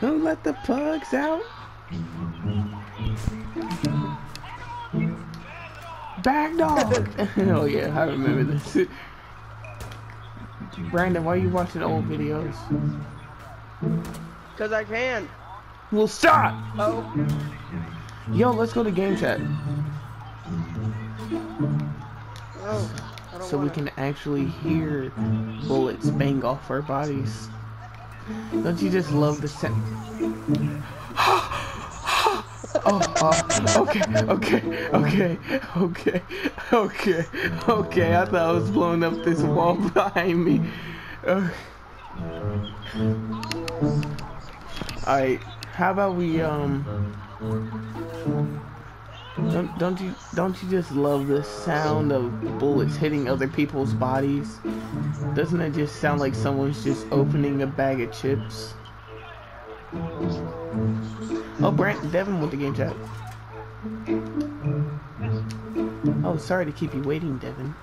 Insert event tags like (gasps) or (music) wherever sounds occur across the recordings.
Who let the pugs out? Bag dog! (laughs) oh yeah, I remember this. Brandon, why are you watching old videos? Cause I can. Well, stop! Oh. Yo, let's go to game chat. Oh. I don't So we wanna. can actually hear bullets bang off our bodies. Don't you just love the sound? (gasps) oh, oh, okay, okay, okay, okay, okay, okay. I thought I was blowing up this wall (laughs) behind me. Uh, Alright, how about we, um, don't, you don't you just love the sound of bullets hitting other people's bodies? Doesn't it just sound like someone's just opening a bag of chips? Oh, Brant, Devin with the game chat. Oh, sorry to keep you waiting, Devin.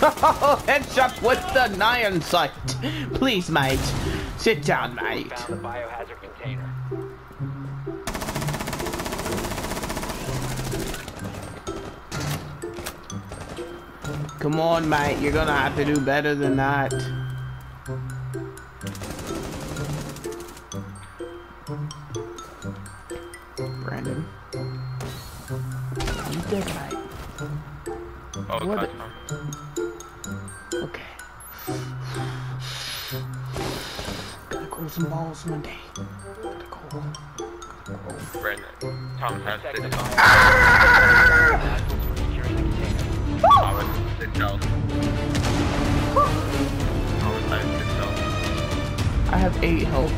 (laughs) Headshot with the iron sight. Please, mate. Sit down, mate. Found the biohazard container. Come on, mate. You're gonna have to do better than that. Brandon. You dead, mate. Oh, What Gotta grow some balls one day. Gotta grow. Brandon. Thomas has Protect six the cells. Hostiles were securing the container. Thomas has six cells. Thomas has six cells. I have eight health.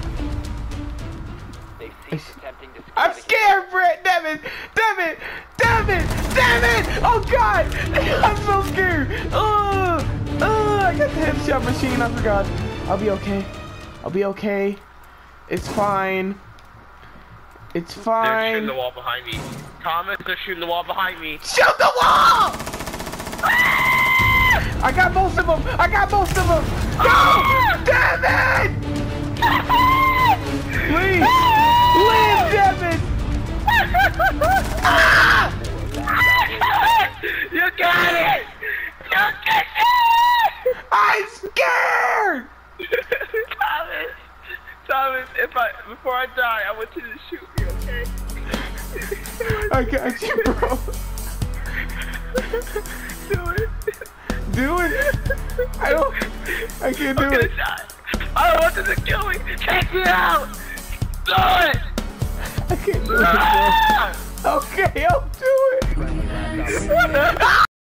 They ceased attempting to secure I'm the scared, Brett! Devin! Devin! Devin! Devin! Oh god! (laughs) I'm so scared! Oh! Oh! I got the headshot machine, I forgot. I'll be okay. I'll be okay. It's fine. It's fine. They're shooting the wall behind me. Thomas, they're shooting the wall behind me. Shoot the wall! Ah! I got most of them! I got most of them! Go! Ah! Devin! Please! (laughs) If I, before I die, I want you to shoot me, okay? (laughs) I got you, bro. Do it. Do it. I don't. I can't do I'm it. die. I don't want them to kill me. Take me out. Do it. I can't do it, Ah! bro. Okay, I'll do it. friendly last operator.